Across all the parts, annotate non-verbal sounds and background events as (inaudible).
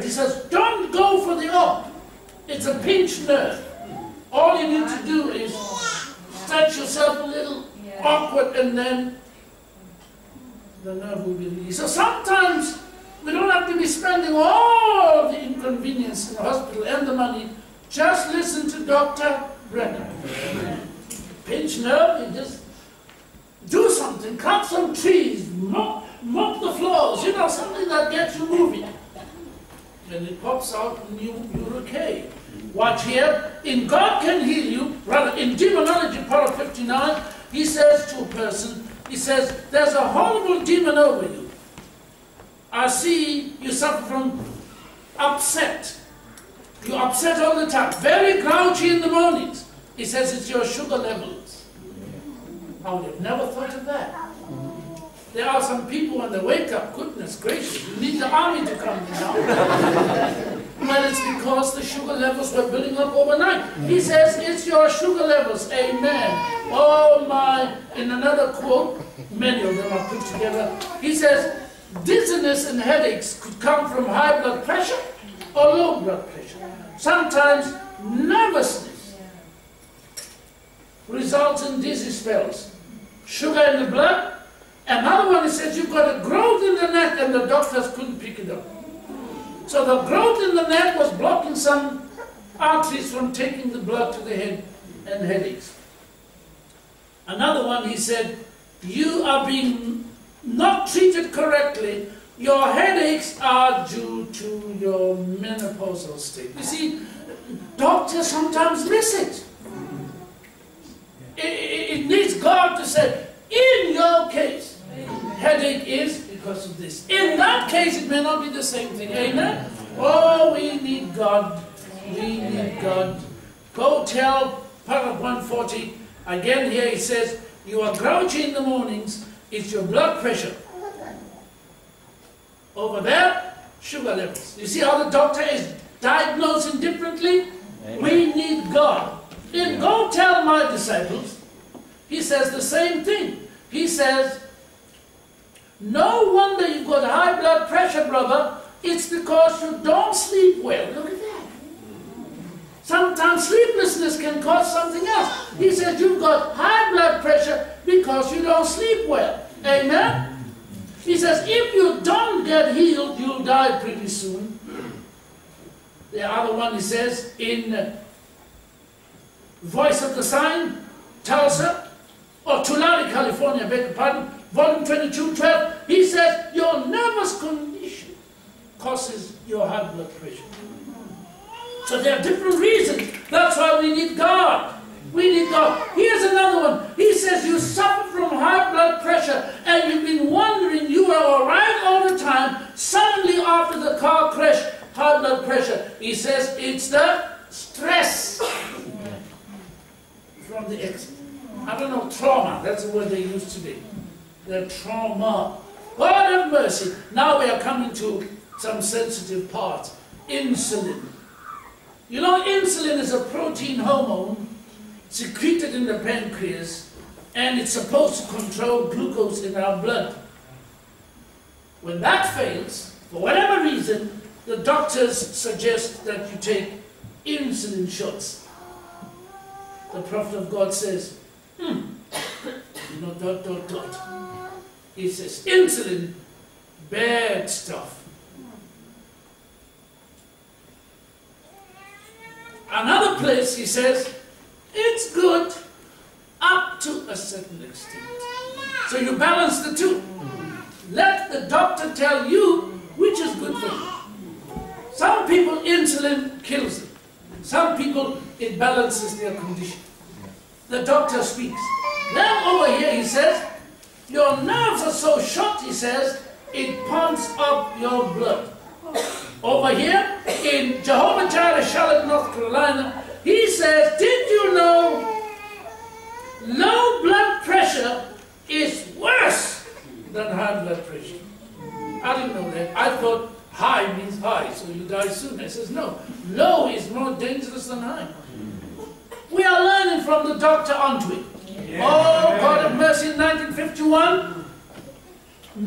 He says, don't go for the op. It's a pinched nerve. All you need to do is stretch yourself a little awkward and then the nerve will be released. So sometimes we don't have to be spending all the inconvenience in the hospital and the money. Just listen to Dr. Branham. Pinch nerve, you just do something, cut some trees, mop, mop the floors, you know, something that gets you moving. And it pops out and you, you're okay. Watch here. In God Can Heal You, rather in Demonology, part 59, he says to a person, he says, there's a horrible demon over you. I see you suffer from upset. You're upset all the time, very grouchy in the mornings. He says it's your sugar levels. I would have never thought of that. There are some people when they wake up, goodness gracious, you need the army to come now. (laughs) well, it's because the sugar levels were building up overnight. He says it's your sugar levels. Amen. Oh my, in another quote, many of them are put together, he says, dizziness and headaches could come from high blood pressure or low blood pressure. Sometimes nervousness results in dizzy spells. Sugar in the blood. Another one, he says, you've got a growth in the neck and the doctors couldn't pick it up. So the growth in the neck was blocking some arteries from taking the blood to the head and headaches. Another one, he said, you are being not treated correctly, your headaches are due to your menopausal state. You see, doctors sometimes miss it. It, it, it needs God to say, because of this. In that case, it may not be the same thing. Amen? Oh, we need God. We need God. Go tell paragraph 140. Again, here he says, You are grouchy in the mornings. It's your blood pressure. Over there, sugar levels. You see how the doctor is diagnosing differently? Amen. We need God. Then go tell my disciples. He says the same thing. He says, no wonder you've got high blood pressure, brother. It's because you don't sleep well. Look at that. Sometimes sleeplessness can cause something else. He says you've got high blood pressure because you don't sleep well. Amen? He says if you don't get healed, you'll die pretty soon. The other one, he says, in uh, Voice of the Sign, Tulsa, or oh, Tulare, California, beg your pardon, volume 22, 12, he says your nervous condition causes your high blood pressure. So there are different reasons. That's why we need God. We need God. Here's another one. He says you suffer from high blood pressure and you've been wondering you were all right all the time. Suddenly after the car crash, high blood pressure. He says it's the stress from the accident. I don't know, trauma. That's the word they use today. The trauma. God have mercy. Now we are coming to some sensitive parts. Insulin. You know, insulin is a protein hormone secreted in the pancreas and it's supposed to control glucose in our blood. When that fails, for whatever reason, the doctors suggest that you take insulin shots. The prophet of God says, hmm, (coughs) you know, dot, dot, dot. He says, insulin, bad stuff. Another place he says, it's good up to a certain extent. So you balance the two. Let the doctor tell you which is good for you. Some people, insulin kills them. Some people, it balances their condition. The doctor speaks. Then over here he says, your nerves are so short, he says, it pumps up your blood. Over here, in Jehovah Jireh, Charlotte, North Carolina, he says, did you know low blood pressure is worse than high blood pressure? I didn't know that. I thought high means high, so you die soon. I says, no, low is more dangerous than high. We are learning from the doctor onto it. Yeah. Oh, God of mercy, in 1951,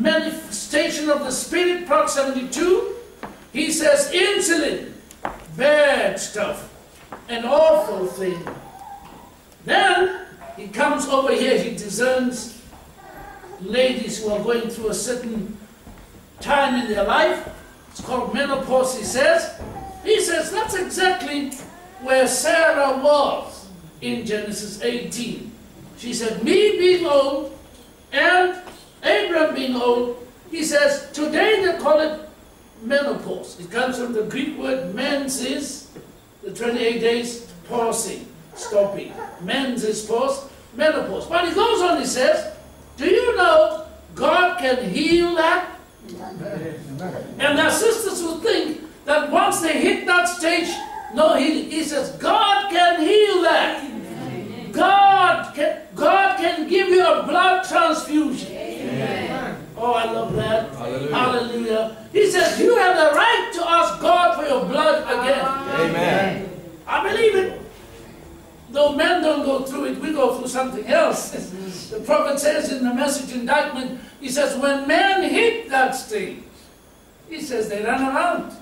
manifestation of the Spirit, part 72, He says insulin, bad stuff, an awful thing. Then he comes over here, he discerns ladies who are going through a certain time in their life. It's called menopause, he says. He says that's exactly where Sarah was in Genesis 18. She said, Me being old and Abram being old, he says, today they call it menopause. It comes from the Greek word menses, the 28 days pausing, stopping. Menses pause, menopause. But he goes on, he says, Do you know God can heal that? And their sisters would think that once they hit that stage, no healing. He says, God can heal that. God can, God can give you a blood transfusion. Amen. Oh, I love that. Hallelujah. Hallelujah. He says, You have the right to ask God for your blood again. Amen. I believe it. Though men don't go through it, we go through something else. (laughs) the prophet says in the message indictment, he says, When men hit that stage, he says they run around.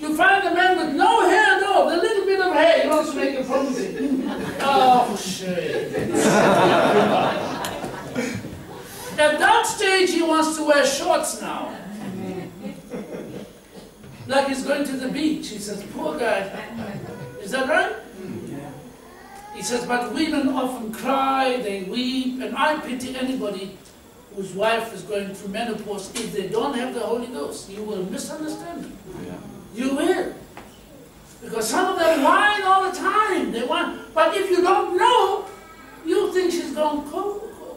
You find a man with no hair at all, a little bit of hair, he wants to make a promise. (laughs) oh, shit. (laughs) At that stage, he wants to wear shorts now. Like he's going to the beach. He says, poor guy. Is that right? He says, but women often cry, they weep, and I pity anybody whose wife is going through menopause if they don't have the Holy Ghost. You will misunderstand them. You will. Because some of them whine all the time. They whine. But if you don't know, you think she's gone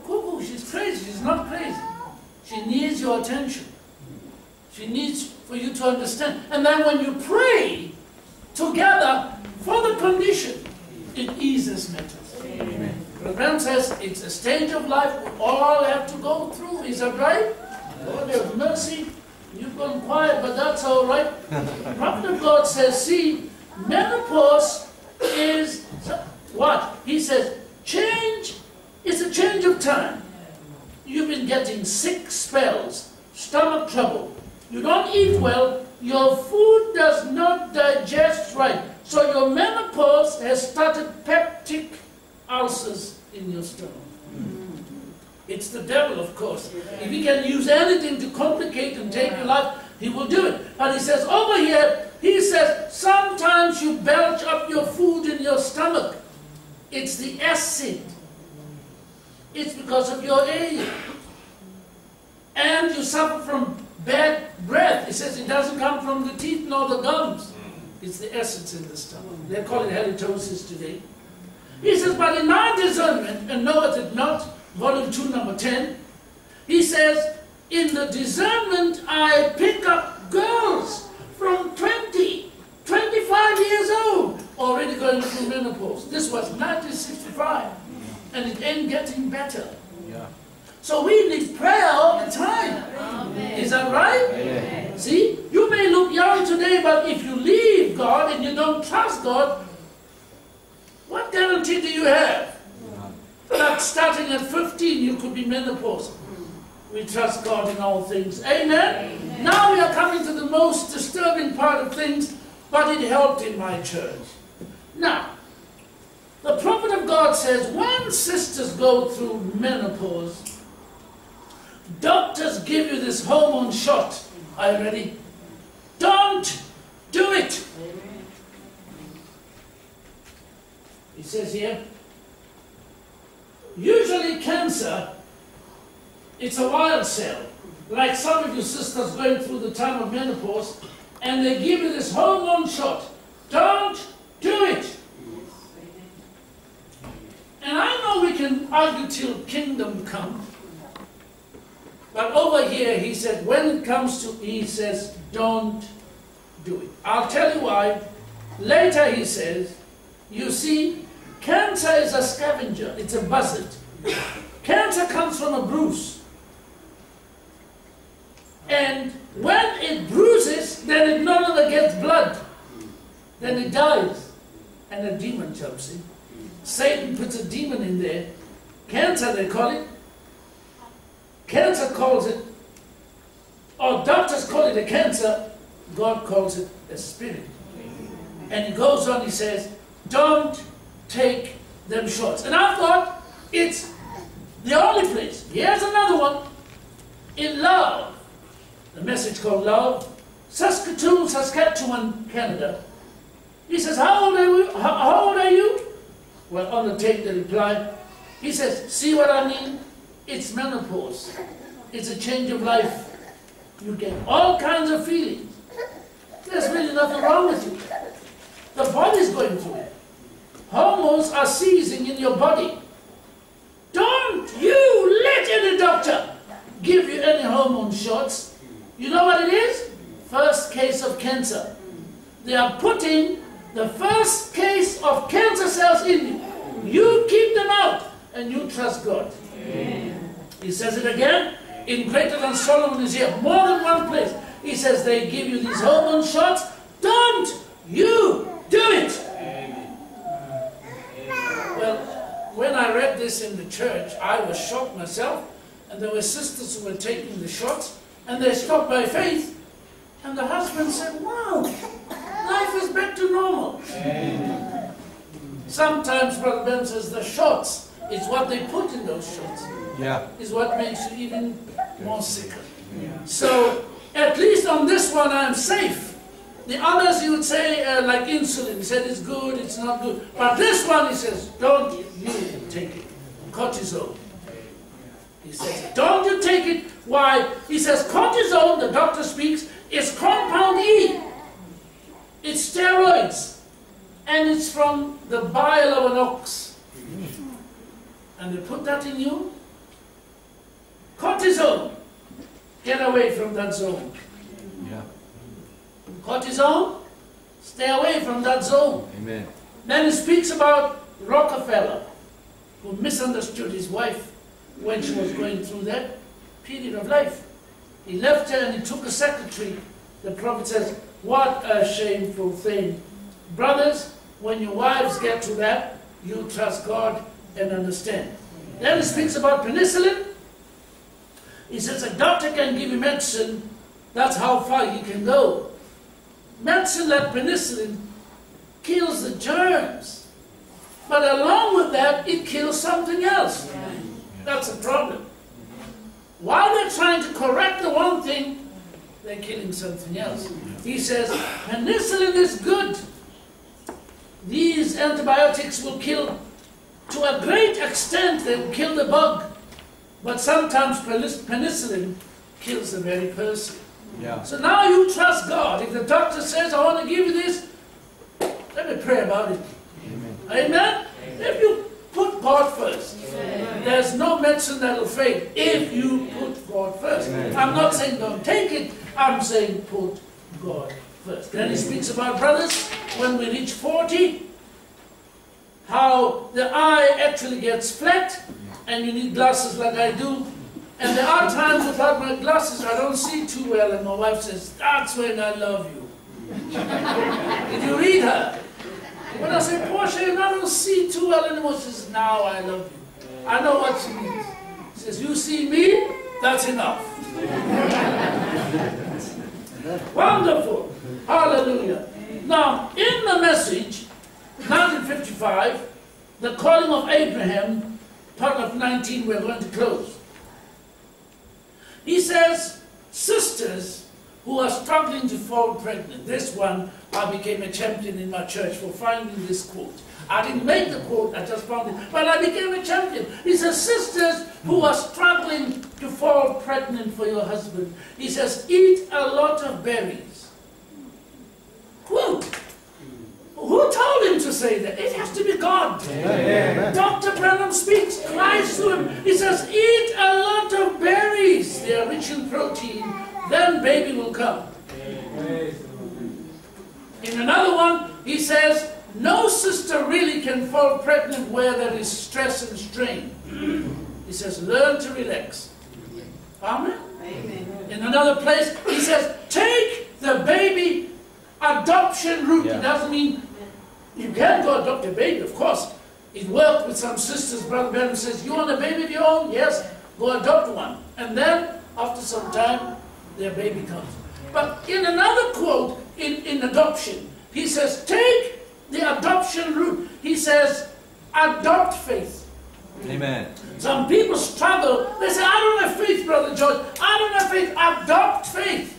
cuckoo. She's crazy. She's not crazy. She needs your attention. She needs for you to understand. And then when you pray together for the condition, it eases matters. Amen. The says it's a stage of life we all have to go through. Is that right? Lord have mercy. You've gone quiet, but that's all right. the prophet of God says, see, menopause is what? He says, change is a change of time. You've been getting sick spells, stomach trouble. You don't eat well, your food does not digest right. So your menopause has started peptic ulcers in your stomach. It's the devil, of course. If he can use anything to complicate and take your life, he will do it. But he says, over here, he says, sometimes you belch up your food in your stomach. It's the acid. It's because of your age. And you suffer from bad breath. He says it doesn't come from the teeth nor the gums. Mm. It's the acids in the stomach. They call it halitosis today. He says, but in my discernment, and knoweth it not, volume 2, number 10, he says, in the discernment I pick up girls from 20, 25 years old, already going through menopause. This was 1965, and it ain't getting better. Yeah. So we need prayer all the time. Amen. Is that right? Amen. See, you may look young today, but if you leave God and you don't trust God, what guarantee do you have? That starting at 15 you could be menopausal. We trust God in all things. Amen? Amen? Now we are coming to the most disturbing part of things, but it helped in my church. Now, the prophet of God says when sisters go through menopause, doctors give you this hormone shot. Are you ready? Don't do it. He says here, usually cancer, it's a wild cell. Like some of your sisters going through the time of menopause, and they give you this hormone shot. Don't do it. And I know we can argue till kingdom come. But over here, he said, when it comes to, he says, don't do it. I'll tell you why. Later he says, you see, Cancer is a scavenger, it's a buzzard. Cancer comes from a bruise. And when it bruises, then it no longer gets blood. Then it dies. And a demon jumps in. Satan puts a demon in there. Cancer, they call it. Cancer calls it, or doctors call it a cancer, God calls it a spirit. And he goes on, he says, don't take them shots. And I thought it's the only place. Here's another one. In love, the message called Love, Saskatoon, Saskatchewan, Canada. He says, how old are how old are you? The tape, the reply, he says, see what I mean? It's menopause. It's a change of life. You get all kinds of feelings. There's really nothing wrong with you. The body's going through it. Hormones are seizing in your body. Don't you let any doctor give you any hormone shots. You know what it is? First case of cancer. They are putting the first case of cancer cells in you. You keep them out and you trust God. Amen. He says it again in Greater than Solomon is here, more than one place. He says they give you these hormone shots. Don't you do it. Well, when I read this in the church, I was shocked myself. And there were sisters who were taking the shots, and they stopped by faith. And the husband said, Wow, life is back to normal. Amen. Sometimes, Brother Ben says, the shots is what they put in those shots. Yeah. Is what makes you even more sicker. Yeah. So, at least on this one, I'm safe. The others you would say, uh, like insulin, he said it's good, it's not good. But this one, he says, don't you take it. Cortisone. He says, don't you take it. Why? He says, cortisone, the doctor speaks, is compound E. It's steroids. And it's from the bile of an ox. And they put that in you. Cortisone. Get away from that zone. Yeah cortisone, stay away from that zone. Amen. Then he speaks about Rockefeller, who misunderstood his wife when she was going through that period of life. He left her and he took a secretary. The prophet says, what a shameful thing. Brothers, when your wives get to that, you trust God and understand. Then he speaks about penicillin. He says a doctor can give you medicine, that's how far he can go. Medicine like penicillin kills the germs. But along with that, it kills something else. That's a problem. While they're trying to correct the one thing, they're killing something else. He says, penicillin is good. These antibiotics will kill, to a great extent, they will kill the bug. But sometimes penicillin kills the very person. Yeah. So now you trust God. If the doctor says, I want to give you this, let me pray about it. Amen. Amen? Amen. If you put God first, Amen. there's no medicine that will fail if you put God first. I'm not saying don't take it, I'm saying put God first. Then he speaks about brothers when we reach 40, how the eye actually gets flat, and you need glasses like I do, and there are times without my glasses I don't see too well, and my wife says, That's when I love you. (laughs) Did you read her? When I say, Portia, I don't see too well anymore, she says, Now I love you. I know what she means. She says, You see me? That's enough. (laughs) Wonderful. Hallelujah. Now, in the message, 1955, the calling of Abraham, paragraph 19, we're going to close. He says, sisters who are struggling to fall pregnant. This one, I became a champion in my church for finding this quote. I didn't make the quote, I just found it, but I became a champion. He says, sisters who are struggling to fall pregnant for your husband. He says, eat a lot of berries. Quote. Who told him to say that? It has to be God. Amen. Dr. Branham speaks Christ to him. He says, eat a lot of berries. They are rich in protein. Then baby will come. In another one, he says, no sister really can fall pregnant where there is stress and strain. He says, learn to relax. Amen? Amen. In another place, he says, take the baby adoption route. Yeah. It doesn't mean you can go adopt a baby, of course. It worked with some sisters. Brother Ben says, you want a baby of your own? Yes, go adopt one. And then, after some time, their baby comes. But in another quote in, in adoption, he says, take the adoption route. He says, adopt faith. Amen. Some people struggle. They say, I don't have faith, Brother George. I don't have faith. Adopt faith.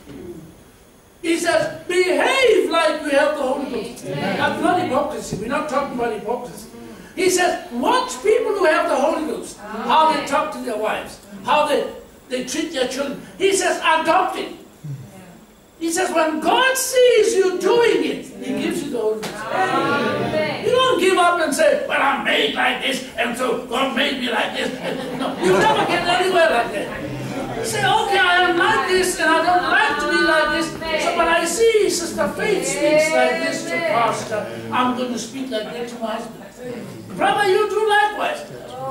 He says, behave like we have the Holy Ghost. That's not hypocrisy. We're not talking about hypocrisy. He says, watch people who have the Holy Ghost, how they talk to their wives, how they, they treat their children. He says, adopt it. He says, when God sees you doing it, He gives you the Holy Ghost. You don't give up and say, well, I'm made like this, and so God made me like this. No, you never get anywhere like that. You say, okay, I am like this, and I don't like to be like this. So when I see Sister Faith speaks like this to Pastor, I'm going to speak like that to my husband. Brother, you do likewise.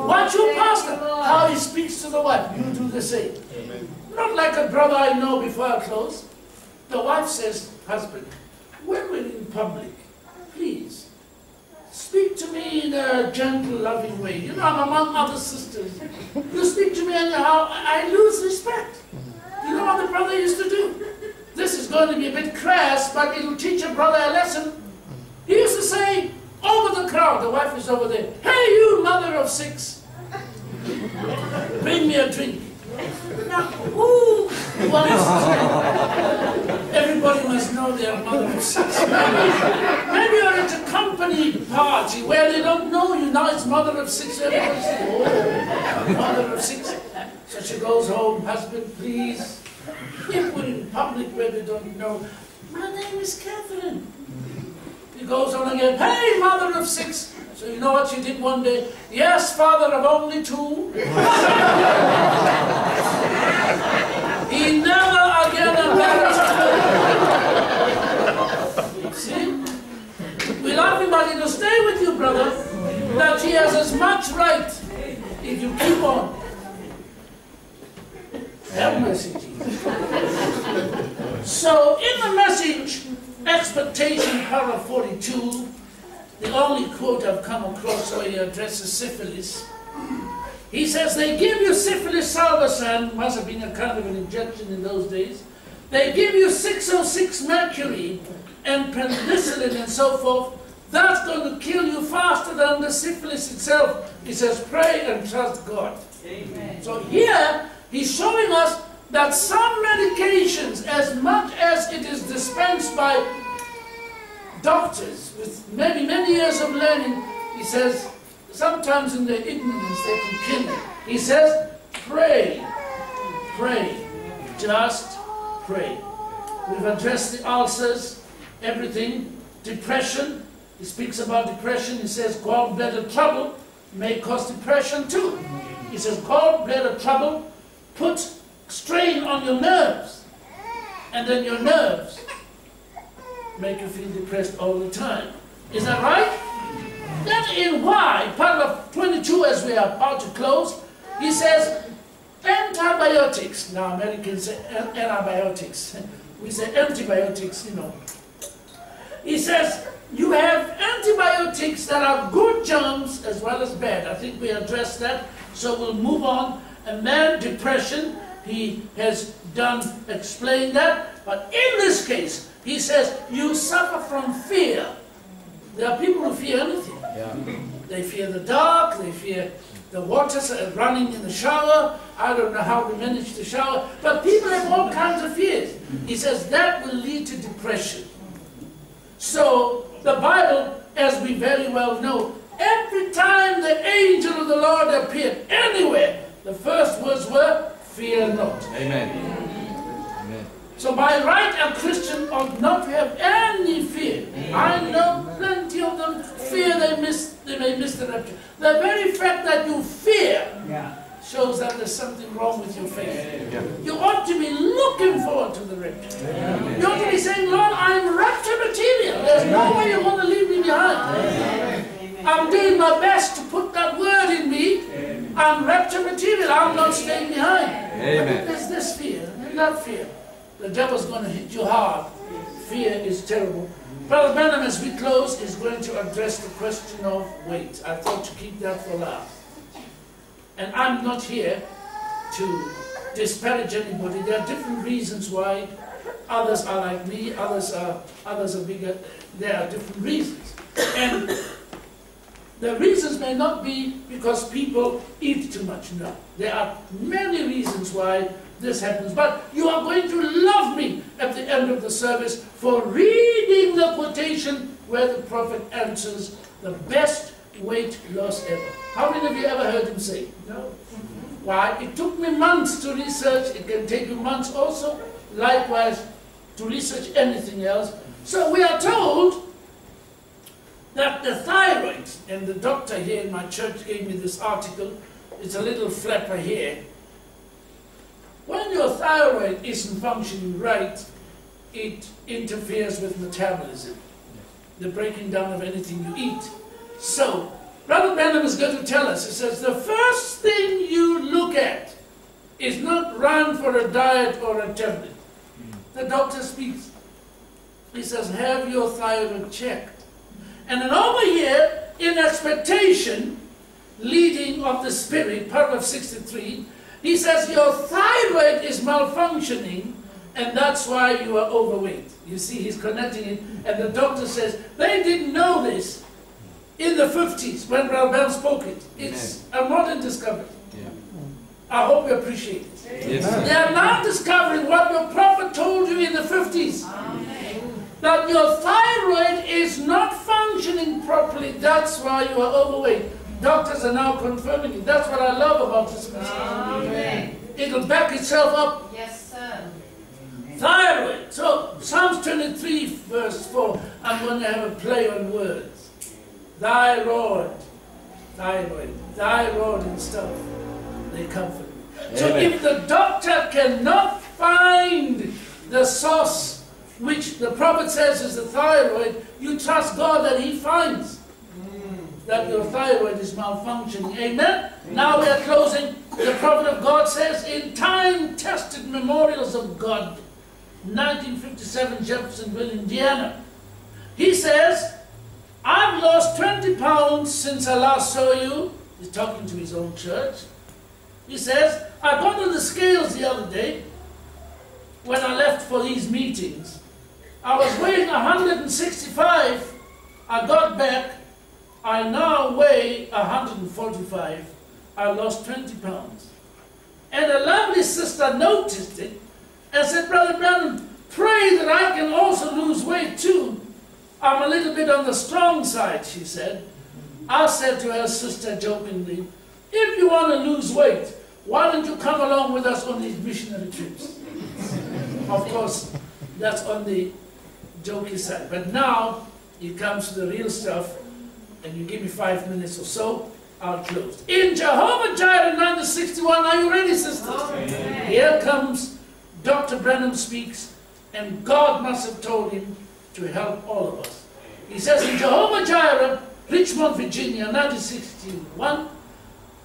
Watch your pastor, how he speaks to the wife. You do the same. Not like a brother I know before I close. The wife says, husband, when we're in public, please, speak to me in a gentle, loving way. You know, I'm among other sisters. You speak to me and how I lose respect. You know what the brother used to do? This is going to be a bit crass, but it'll teach a brother a lesson. He used to say, over the crowd, the wife is over there, hey you mother of six, bring me a drink. Now, who wants Everybody must know they are mother of six. Maybe, maybe you're at a company party where they don't know you. Now it's mother of six. Everybody says, oh, mother of six. So she goes home, husband, please. If we're in public where they don't know, my name is Catherine. He goes on again, hey, mother of six. So you know what she did one day? Yes, father of only two. (laughs) he never again embarrassed her. See? We love laughing, but it'll stay with you, brother, that she has as much right if you keep on. Have mercy, Jesus. So, in the message, expectation, paragraph 42, the only quote I've come across where he addresses syphilis. He says they give you syphilis salvarsan, must have been a kind of an injection in those days. They give you 606 mercury and penicillin and so forth. That's going to kill you faster than the syphilis itself. He says, pray and trust God. Amen. So here, he's showing us that some medications, as much as it is dispensed by doctors with many, many years of learning, he says, sometimes in their ignorance they can kill you. He says, pray, pray, just pray. We've addressed the ulcers, everything, depression. He speaks about depression. He says gallbladder trouble may cause depression too. He says gallbladder trouble put strain on your nerves. And then your nerves make you feel depressed all the time. Is that right? That is why paragraph 22, as we are about to close, he says, antibiotics. Now Americans say antibiotics. (laughs) We say antibiotics, you know. He says, you have antibiotics that are good germs as well as bad. I think we addressed that, so we'll move on. And then depression, he has done, explained that. But in this case, he says, you suffer from fear. There are people who fear anything. Yeah. They fear the dark, they fear the water running in the shower. I don't know how to manage the shower. But people have all kinds of fears. He says that will lead to depression. So the Bible, as we very well know, every time the angel of the Lord appeared anywhere, the first words were, fear not. Amen. Amen. So by right, a Christian ought not to have any fear. I know plenty of them fear they miss, they may miss the rapture. The very fact that you fear shows that there's something wrong with your faith. You ought to be looking forward to the rapture. You ought to be saying, Lord, I'm rapture material. There's no way you're going to leave me behind. I'm doing my best to put that word in me. I'm rapture material. I'm not staying behind. Amen. But there's this fear and that fear. The devil's going to hit you hard. Fear is terrible. Brother Branham, as we close, is going to address the question of weight. I thought to keep that for last. And I'm not here to disparage anybody. There are different reasons why others are like me, others are others are bigger. There are different reasons. And the reasons may not be because people eat too much. No. There are many reasons why this happens. But you are going to love me at the end of the service for reading the quotation where the prophet answers the best weight loss ever. How many of you ever heard him say? No. Why? It took me months to research. It can take you months also. Likewise, to research anything else. So we are told that the thyroid, and the doctor here in my church gave me this article, it's a little flapper here. When your thyroid isn't functioning right, it interferes with metabolism, the breaking down of anything you eat. So, Brother Branham is going to tell us, he says, the first thing you look at is not run for a diet or a tablet. The doctor speaks. He says, have your thyroid checked. And then over here, in expectation, leading of the spirit, paragraph 63, he says your thyroid is malfunctioning and that's why you are overweight. You see, he's connecting it. And the doctor says, they didn't know this in the 50s when Branham spoke it. It's a modern discovery. Yeah. I hope you appreciate it. Yes. They are now discovering what your prophet told you in the 50s. That your thyroid is not functioning properly. That's why you are overweight. Doctors are now confirming it. That's what I love about this message. Amen. It'll back itself up. Yes, sir. Thyroid. So, Psalms 23, verse 4. I'm going to have a play on words. Thyroid. Thyroid. Thyroid and stuff. They comfort me. So, if the doctor cannot find the source, which the prophet says is the thyroid, you trust God that He finds that your thyroid is malfunctioning. Amen? Now we are closing. The prophet of God says, in time tested memorials of God, 1957, Jeffersonville, Indiana. He says, I've lost 20 pounds since I last saw you. He's talking to his own church. He says, I got on the scales the other day when I left for these meetings. I was weighing 165. I got back. I now weigh 145. I lost 20 pounds. And a lovely sister noticed it and said, Brother Branham, pray that I can also lose weight too. I'm a little bit on the strong side, she said. I said to her sister jokingly, if you want to lose weight, why don't you come along with us on these missionary trips? (laughs) of course, that's on the jokey side. But now it comes to the real stuff, and you give me five minutes or so, I'll close. In Jehovah Jireh 1961, are you ready, sisters? Here comes Dr. Branham speaks, and God must have told him to help all of us. He says in Jehovah Jireh, Richmond, Virginia, 1961,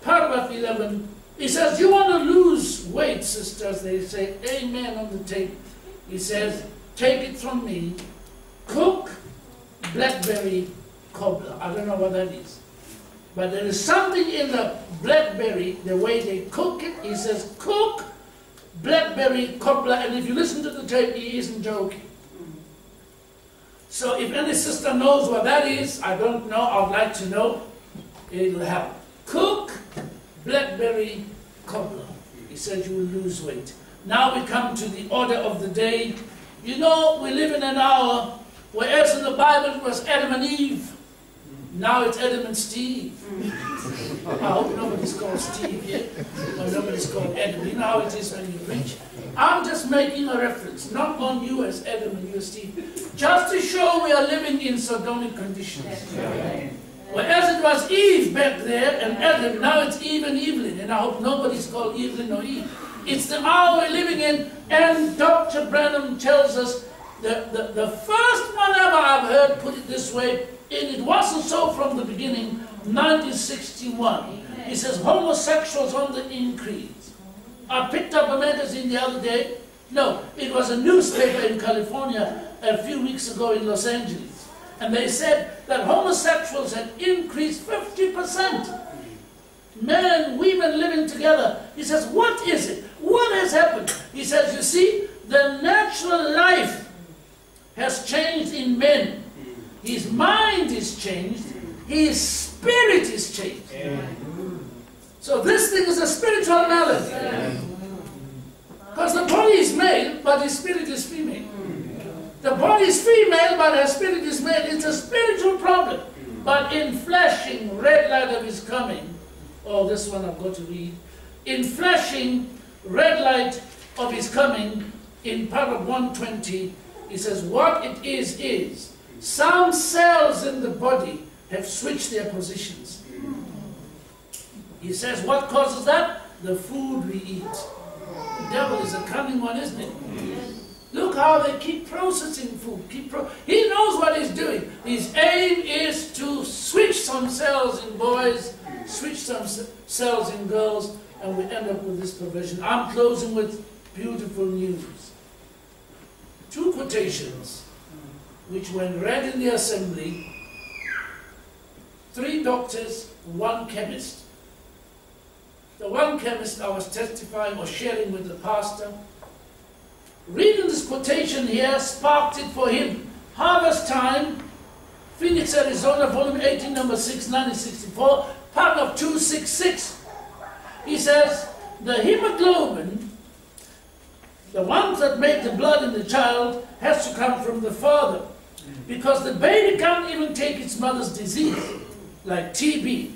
paragraph 11, he says, You want to lose weight, sisters? They say, Amen on the tape. He says, Take it from me, cook blackberry. I don't know what that is. But there is something in the blackberry, the way they cook it. He says, Cook blackberry cobbler. And if you listen to the tape, he isn't joking. So if any sister knows what that is, I don't know, I'd like to know, it'll help. Cook blackberry cobbler. He said you will lose weight. Now we come to the order of the day. You know, we live in an hour, whereas in the Bible it was Adam and Eve. Now it's Adam and Steve. Mm. I hope nobody's called Steve here, or nobody's called Adam. You know how it is when you preach. I'm just making a reference, not on you as Adam and you as Steve, just to show we are living in Sodomic conditions. Whereas it was Eve back there and Adam, now it's Eve and Evelyn, and I hope nobody's called Evelyn or Eve. It's the hour we're living in, and Dr. Branham tells us the, the, the first one ever I've heard put it this way, and it wasn't so from the beginning, 1961. He says homosexuals on the increase. I picked up a magazine the other day. No, it was a newspaper in California a few weeks ago in Los Angeles. And they said that homosexuals had increased 50%. Men, women living together. He says, what is it? What has happened? He says, you see, the natural life has changed in men. His mind is changed, his spirit is changed. So this thing is a spiritual malady. Because the body is male, but his spirit is female. The body is female, but her spirit is male. It's a spiritual problem. But in flashing red light of his coming, oh, this one I've got to read. In flashing red light of his coming, in paragraph 120, he says, What it is, is some cells in the body have switched their positions. He says, What causes that? The food we eat. The devil is a cunning one, isn't it? Look how they keep processing food. Keep pro he knows what he's doing. His aim is to switch some cells in boys, switch some cells in girls, and we end up with this perversion. I'm closing with beautiful news. Two quotations, which when read in the assembly, three doctors, one chemist. The one chemist I was testifying or sharing with the pastor, reading this quotation here sparked it for him. Harvest Time, Phoenix, Arizona, volume 18, number 6, 1964, paragraph 266. He says, the hemoglobin, the ones that make the blood in the child, has to come from the father. Because the baby can't even take its mother's disease, like TB.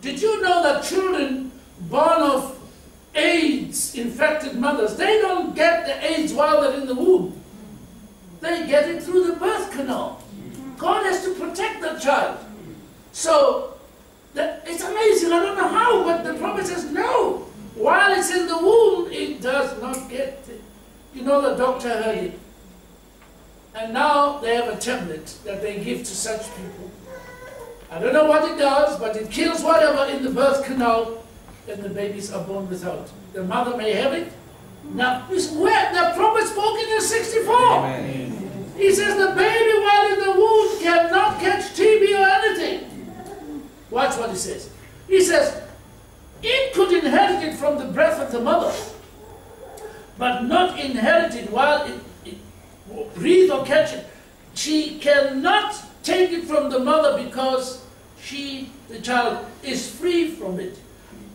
Did you know that children born of AIDS infected mothers, they don't get the AIDS while they're in the womb. They get it through the birth canal. God has to protect the child. So, it's amazing. I don't know how, but the prophet says no. While it's in the womb, it does not get it. You know, the doctor heard it. And now they have a tablet that they give to such people. I don't know what it does, but it kills whatever in the birth canal and the babies are born without. The mother may have it. Now, where the prophet spoke in 64. Amen. He says the baby while in the womb cannot catch TB or anything. Watch what he says. He says, it could inherit it from the breath of the mother, but not inherit it while it, it breathe or catch it. She cannot take it from the mother because she, the child, is free from it.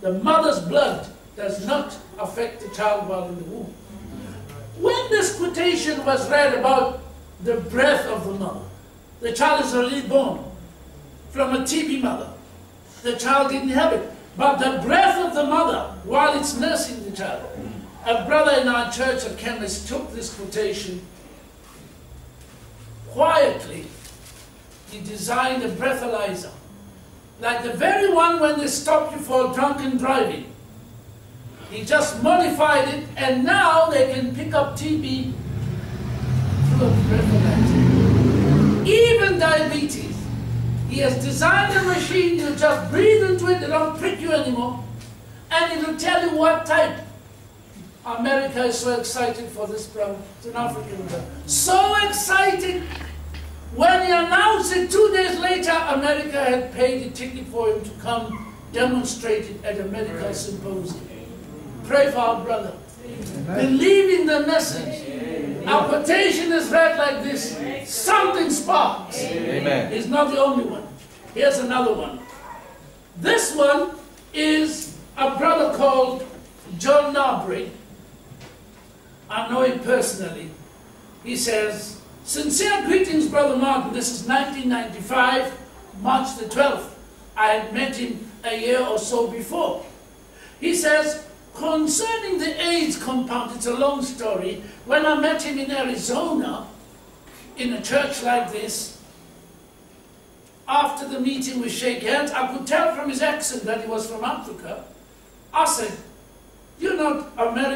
The mother's blood does not affect the child while in the womb. When this quotation was read about the breath of the mother, the child is already born from a TB mother. The child didn't have it. But the breath of the mother, while it's nursing the child, a brother in our church, of chemist, took this quotation quietly. He designed a breathalyzer like the very one when they stop you for drunken driving. He just modified it, and now they can pick up TB through a breathalyzer. Even diabetes. He has designed a machine, you just breathe into it, they don't prick you anymore, and it'll tell you what type. America is so excited for this brother. It's an African. So excited two days later, America had paid a ticket for him to come demonstrate it at a medical symposium. Pray for our brother. Believe in the message. Our quotation is read like this. Something sparks. Amen. He's not the only one. Here's another one. This one is a brother called John Narbury. I know him personally. He says, Sincere greetings, Brother Martin. This is 1995, March the 12th. I had met him a year or so before. He says, concerning the AIDS compound, it's a long story. When I met him in Arizona, in a church like this, after the meeting we shake hands, I could tell from his accent that he was from Africa. I said, you're not American.